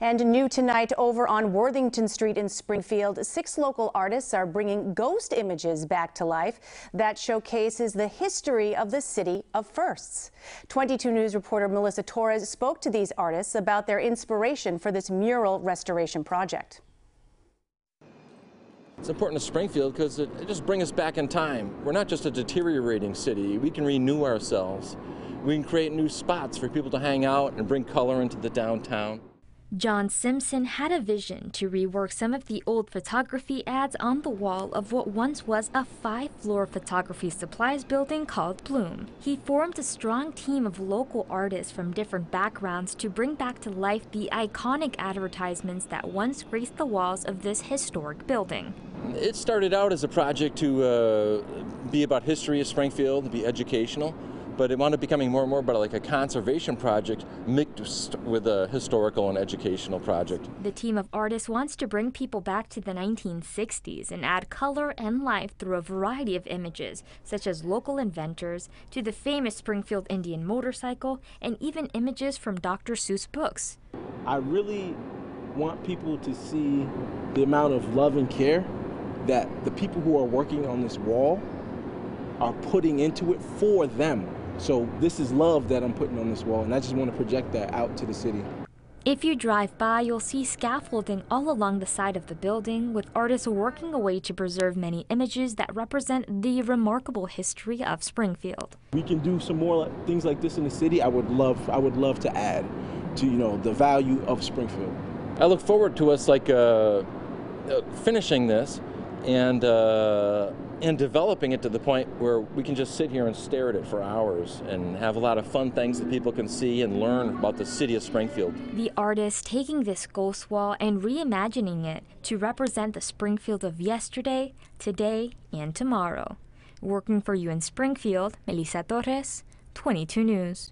And new tonight over on Worthington Street in Springfield, six local artists are bringing ghost images back to life that showcases the history of the city of firsts. 22 News reporter Melissa Torres spoke to these artists about their inspiration for this mural restoration project. It's important to Springfield because it, it just brings us back in time. We're not just a deteriorating city. We can renew ourselves. We can create new spots for people to hang out and bring color into the downtown. John Simpson had a vision to rework some of the old photography ads on the wall of what once was a five-floor photography supplies building called Bloom. He formed a strong team of local artists from different backgrounds to bring back to life the iconic advertisements that once graced the walls of this historic building. It started out as a project to uh, be about history of Springfield, to be educational but it wound up becoming more and more about like a conservation project mixed with a historical and educational project. The team of artists wants to bring people back to the 1960s and add color and life through a variety of images, such as local inventors, to the famous Springfield Indian motorcycle, and even images from Dr. Seuss books. I really want people to see the amount of love and care that the people who are working on this wall are putting into it for them. So this is love that I'm putting on this wall, and I just want to project that out to the city. If you drive by, you'll see scaffolding all along the side of the building, with artists working away to preserve many images that represent the remarkable history of Springfield. We can do some more things like this in the city. I would love, I would love to add to you know the value of Springfield. I look forward to us like uh, uh, finishing this and uh, and developing it to the point where we can just sit here and stare at it for hours and have a lot of fun things that people can see and learn about the city of Springfield. The artist taking this ghost wall and reimagining it to represent the Springfield of yesterday, today, and tomorrow. Working for you in Springfield, Melissa Torres, 22 News.